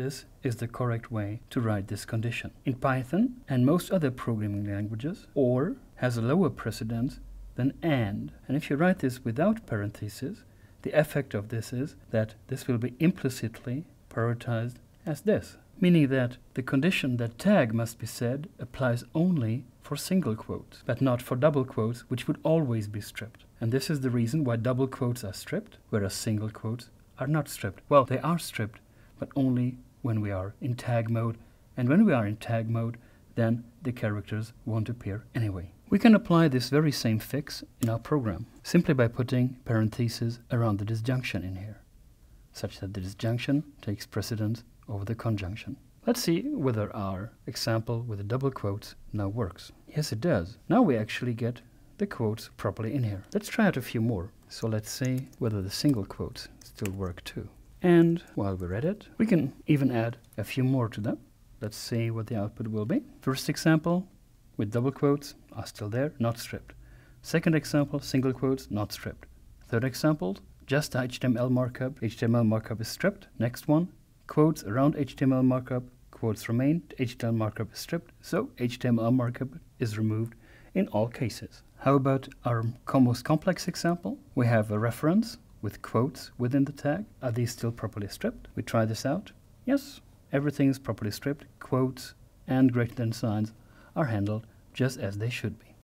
this is the correct way to write this condition. In Python and most other programming languages, OR has a lower precedence than AND. And if you write this without parentheses, the effect of this is that this will be implicitly prioritized as this, meaning that the condition that tag must be said applies only for single quotes, but not for double quotes, which would always be stripped. And this is the reason why double quotes are stripped, whereas single quotes are not stripped. Well, they are stripped, but only when we are in tag mode. And when we are in tag mode, then the characters won't appear anyway. We can apply this very same fix in our program, simply by putting parentheses around the disjunction in here, such that the disjunction takes precedence over the conjunction. Let's see whether our example with the double quotes now works. Yes, it does. Now we actually get the quotes properly in here. Let's try out a few more. So let's see whether the single quotes still work too. And while we're at it, we can even add a few more to them. Let's see what the output will be. First example with double quotes are still there, not stripped. Second example, single quotes, not stripped. Third example, just HTML markup, HTML markup is stripped. Next one, quotes around HTML markup, quotes remain, HTML markup is stripped, so HTML markup is removed in all cases. How about our most complex example? We have a reference with quotes within the tag. Are these still properly stripped? We try this out. Yes, everything is properly stripped. Quotes and greater than signs are handled just as they should be.